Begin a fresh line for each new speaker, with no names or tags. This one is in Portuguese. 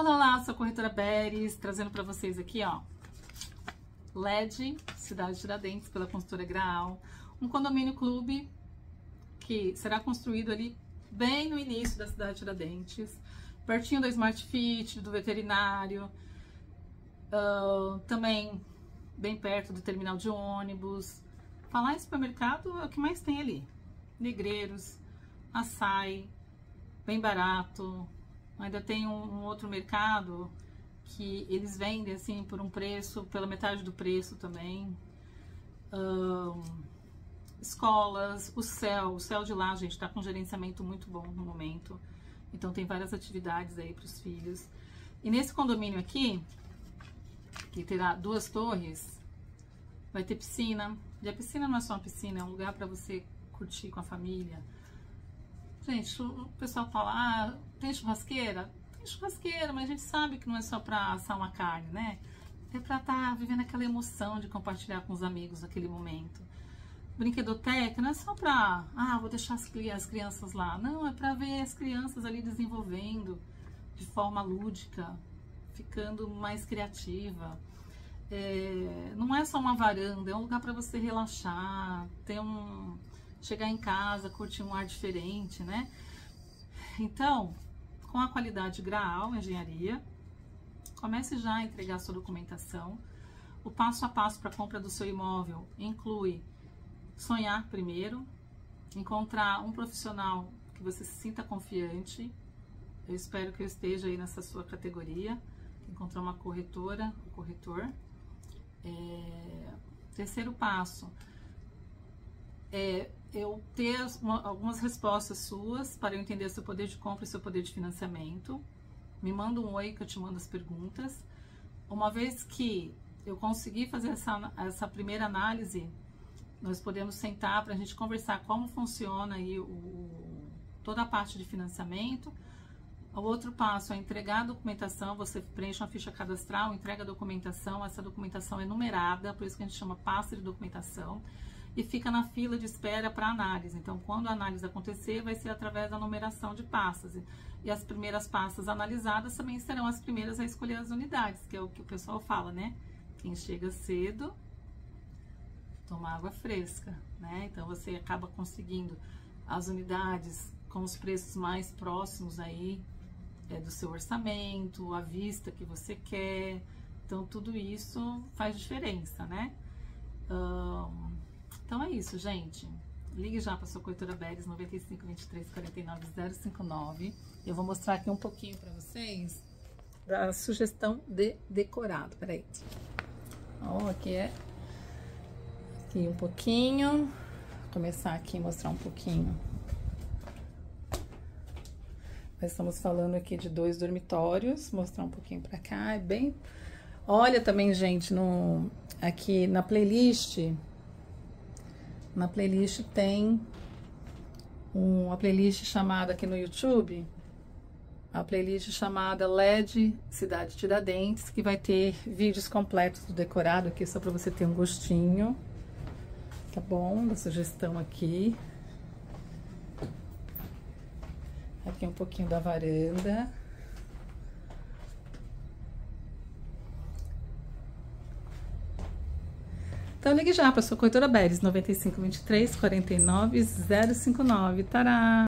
Olá, olá, sou a corretora Beres, trazendo para vocês aqui, ó, LED, Cidade de Tiradentes, pela consultora Graal, um condomínio clube que será construído ali bem no início da cidade de Tiradentes, pertinho da Smart Fit, do veterinário, uh, também bem perto do terminal de ônibus. Falar em supermercado é o que mais tem ali. Negreiros, açaí, bem barato, Ainda tem um, um outro mercado que eles vendem assim por um preço, pela metade do preço também. Um, escolas, o céu, o céu de lá, gente, está com gerenciamento muito bom no momento. Então tem várias atividades aí para os filhos. E nesse condomínio aqui, que terá duas torres, vai ter piscina. E a piscina não é só uma piscina, é um lugar para você curtir com a família. Gente, o pessoal fala, ah, tem churrasqueira? Tem churrasqueira, mas a gente sabe que não é só para assar uma carne, né? É para estar tá vivendo aquela emoção de compartilhar com os amigos naquele momento. Brinquedoteca não é só para, ah, vou deixar as, as crianças lá. Não, é para ver as crianças ali desenvolvendo de forma lúdica, ficando mais criativa. É, não é só uma varanda, é um lugar para você relaxar, ter um chegar em casa, curtir um ar diferente, né? Então, com a qualidade Graal Engenharia, comece já a entregar sua documentação. O passo a passo para a compra do seu imóvel inclui sonhar primeiro, encontrar um profissional que você se sinta confiante. Eu espero que eu esteja aí nessa sua categoria. Encontrar uma corretora, um corretor. É... Terceiro passo, é, eu ter uma, algumas respostas suas para eu entender seu poder de compra e seu poder de financiamento. Me manda um oi que eu te mando as perguntas. Uma vez que eu conseguir fazer essa, essa primeira análise, nós podemos sentar para a gente conversar como funciona aí o, toda a parte de financiamento. O outro passo é entregar a documentação, você preenche uma ficha cadastral, entrega a documentação, essa documentação é numerada, por isso que a gente chama pasta de documentação e fica na fila de espera para análise. Então, quando a análise acontecer, vai ser através da numeração de pastas. E as primeiras pastas analisadas também serão as primeiras a escolher as unidades, que é o que o pessoal fala, né? Quem chega cedo toma água fresca, né? Então você acaba conseguindo as unidades com os preços mais próximos aí é, do seu orçamento, a vista que você quer. Então tudo isso faz diferença, né? Um, então é isso, gente. Ligue já para sua corretora Beres 95 23 49 059. Eu vou mostrar aqui um pouquinho para vocês da sugestão de decorado. Peraí. Ó, aqui é aqui um pouquinho. Vou começar aqui a mostrar um pouquinho. Nós estamos falando aqui de dois dormitórios, mostrar um pouquinho para cá, é bem Olha também, gente, no aqui na playlist na playlist tem uma playlist chamada aqui no YouTube, a playlist chamada LED Cidade Tiradentes, que vai ter vídeos completos do decorado aqui, só para você ter um gostinho, tá bom? Da sugestão aqui. Aqui um pouquinho da varanda. Então ligue já para sua corretora Beres 9523 49 059. Tará!